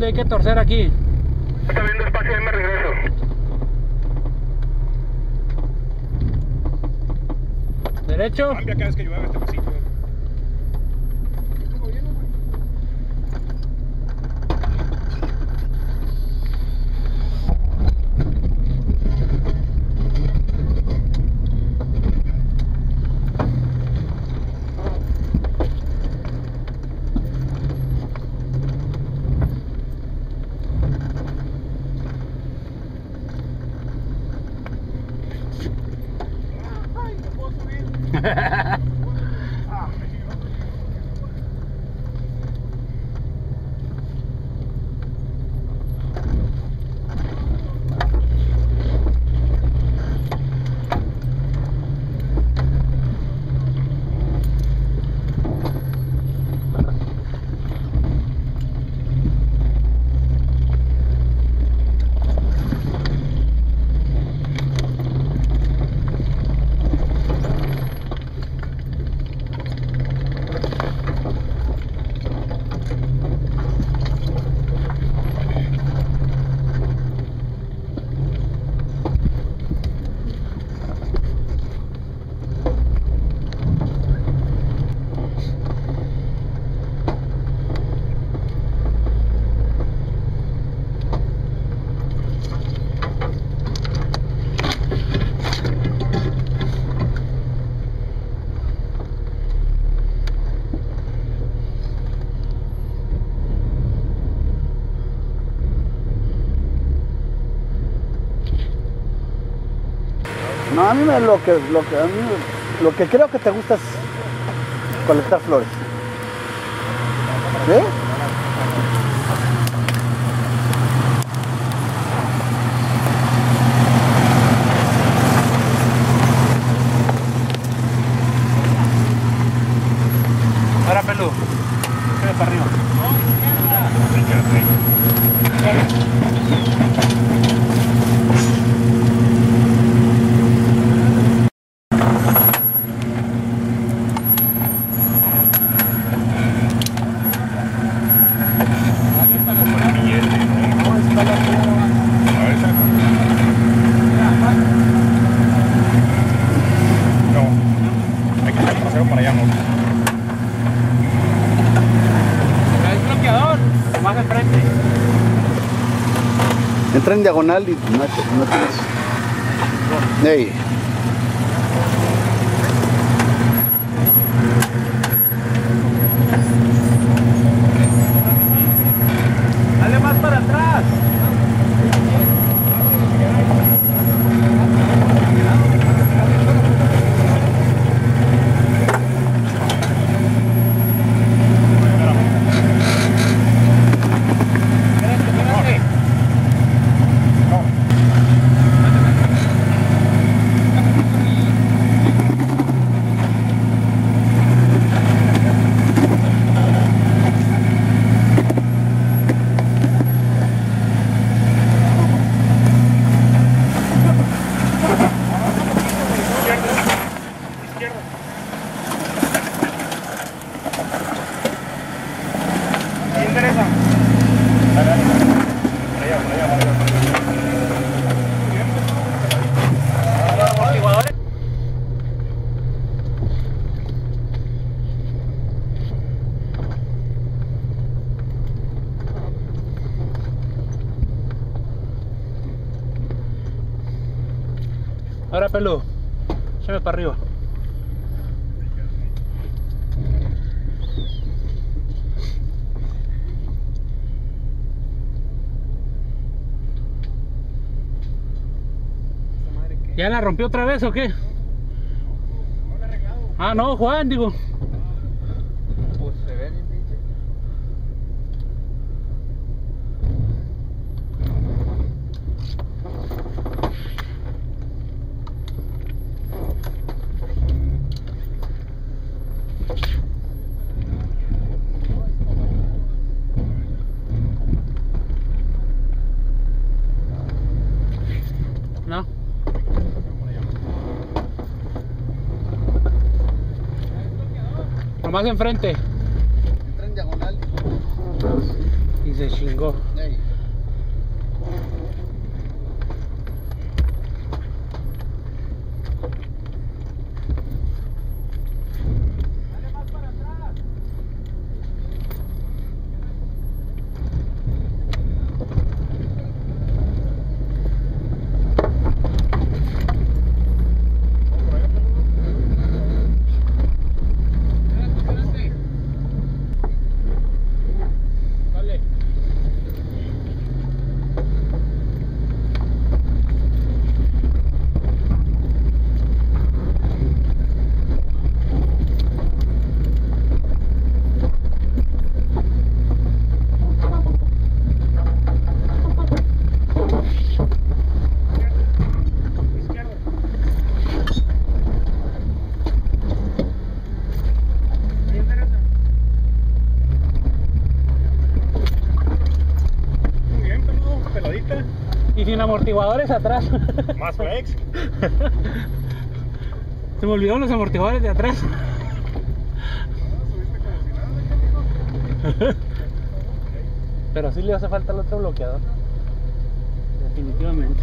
dónde hay que torcer aquí? Está viendo espacio, ahí me regreso. ¿Derecho? Cambia cada vez que llueve este pasito. No, a mí me, lo que lo que a mí lo que creo que te gusta es colectar flores. ¿Sí? Ahora. Queda para arriba. No. Hay que hacer el trasero para allá, ¿no? ¿Traes bloqueador? O más enfrente. Entra en diagonal y no, no tienes. Ey. Dale más para atrás. Ahí endereza. Dale, dale. Para allá, para allá, para allá. Ahora pelú. Échame para arriba. ¿Ya la rompió otra vez o qué? Ah, no, Juan, digo. Nomás enfrente. Entra en diagonal Y se chingó. y sin amortiguadores atrás. Más flex. Se me olvidaron los amortiguadores de atrás. Pero sí le hace falta el otro bloqueador. Definitivamente.